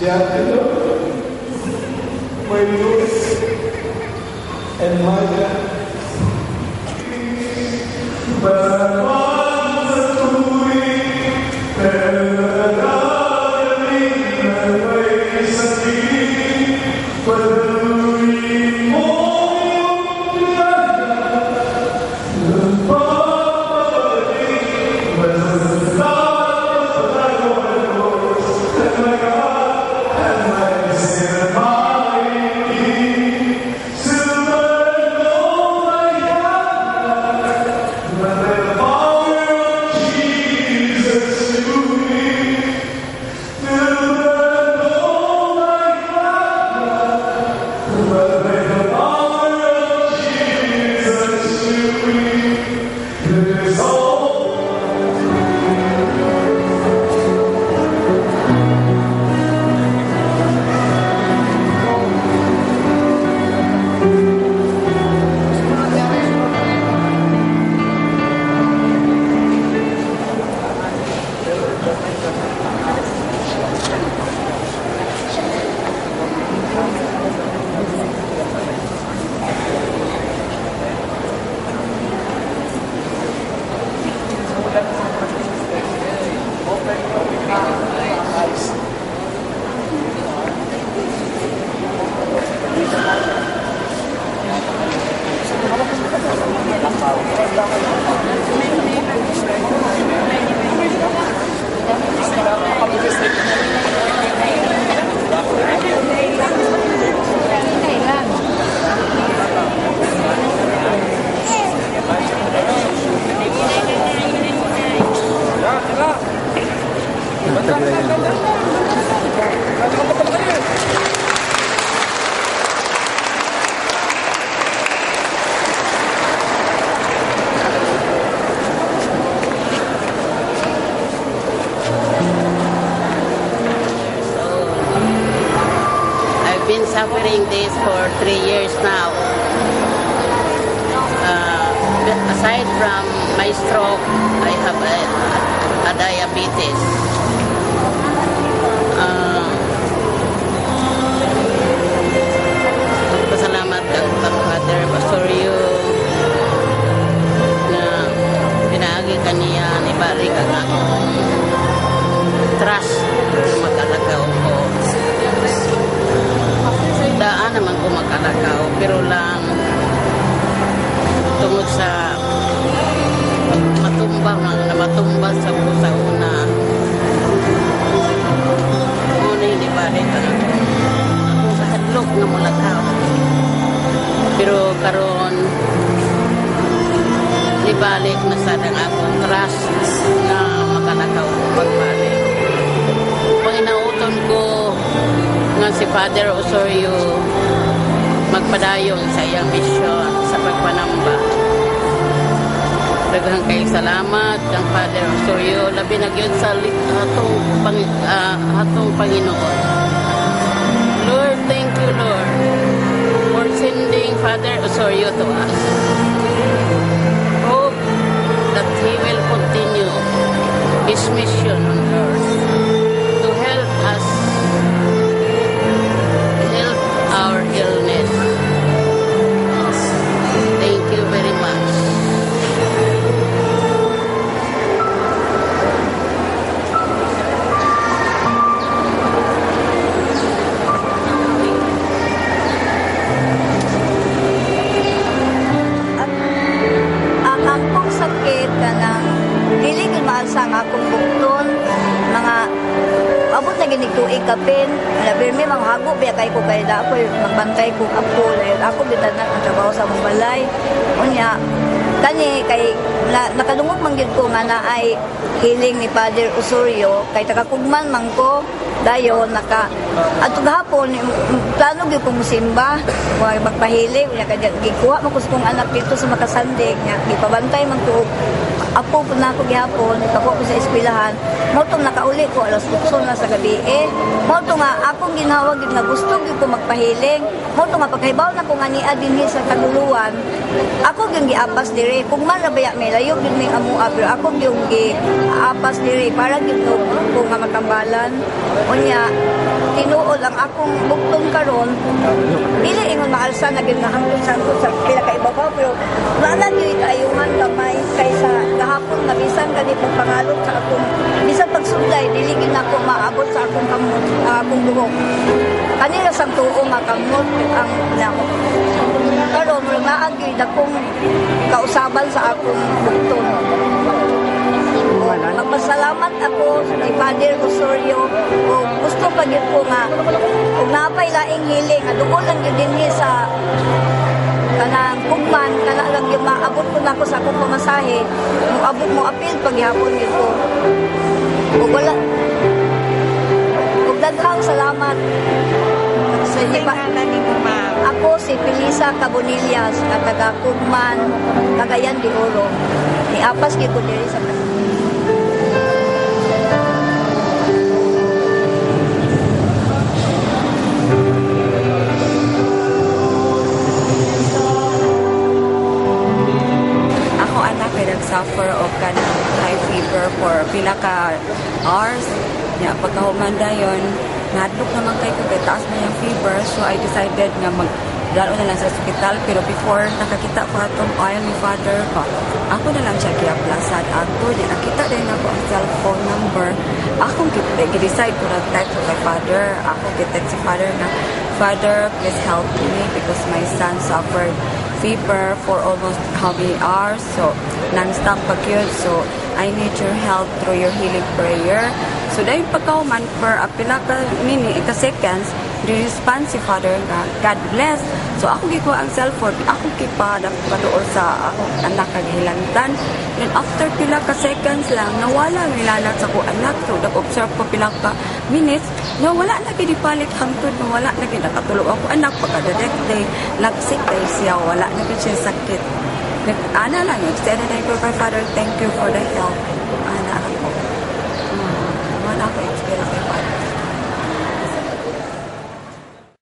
Siapa itu? Menurut Enmaya been suffering this for three years now. Uh, aside from my stroke, I have a, a diabetes. ng Father Basorio na pinaagi kaniya ni Barik ang akong trust na makalakaw ko. Daan naman ko makalakaw pero lang tungod sa matumba na matumba sa pusa una una ni Barik ang akong sa hadlok na mulakaw. Pero karon ibalik na sad ang akong trust na makalakaw ko pagbalik. Panginauton ko nga si Father Osorio magpadayon sa iyang misyon sa pagpanamba. Daghang kay salamat ang Father Osorio labi na gyud sa hatong pang, ah, uh, hatong Panginoon. Lord, thank you Lord sending Father Osorio to us. Hope that he will continue his mission on earth tuig kapin labi mi mga hago biya kay ko kay da ako magbantay ko apo ako bitan na ang trabaho sa mong unya kani kay na, nakadungog man gyud ko nga na ay hiling ni Father Osorio kay takakugman man ko dayon naka at gahapon im- plano gyud kong simba wa magpahiling unya kay gikuha man ko sa kong anak dito sa makasandig nya gipabantay man ko apo po na ako gihapon kako ko sa eskwelahan. Tong nakauli ko alas 8 na sa gabi eh. Mo to nga akong ginhawag nga gusto ko magpahiling. Mo to nga paghibaw na ko nga niya sa kanuluan ako gyud giapas dire. Kung man na baya may layo gyud may amo pero ako gyud gi apas dire. Para gyud ko nga makambalan unya tinuod ang akong bukton karon. Dili ingon maalsa na hangtod sa pila ka ibabaw pero wala gyud ayungan kamay kaysa gahapon nga bisan kani pagpangalot sa akong bisan pagsulay dili gyud nako maabot sa akong kamot ah, akong buhok. Kanila sang tuo nga kamot ang nako karon nga gyud akong kausaban sa akong bukton Magpasalamat ako kay Father Osorio. O gusto pa gyud ko nga kung napay laing hiling nga duol lang gyud dinhi sa kanang kugman kana lang yung maabot ko na ko sa akong pamasahe. Mo abot mo apil paghihapon gyud ko. Ug wala ug daghang salamat. Sa iba ako si Felisa Cabonillas nga taga Kugman Cagayan de Oro. Ni apas gyud ko diri sa Ako nag-suffer og kanang high fever for pila ka hours. Ya, pagkahuman dayon, nadlok naman kay ko kay taas na yung fever. So I decided nga mag dalo na lang sa ospital pero before nakakita ko atong oil ni father ko ako na lang siya giaplasad ako di nakita din ako ang cellphone number akong gi-decide ko nag-type ko kay father ako gi-text si father na father please help me because my son suffered fever for almost how many hours. So, non-stop yun. So, I need your help through your healing prayer. So, dahil pagkauman uh, pila ka mini, ka seconds, di-respond si Father nga, God bless. So, ako giko ang cellphone, ako kipa na padool sa akong anak kaghilantan. Then, after pila ka seconds lang, nawala ang nilalat sa ko anak. So, nag-observe ko pila ka minutes, na wala na ginipalit hangtod, na wala na ginakatulog ako anak. Pagka the next day, nag-sick day siya, wala na gid siya sakit. Nag, ana lang, extended na ko kay Father, thank you for the help. Ana ako.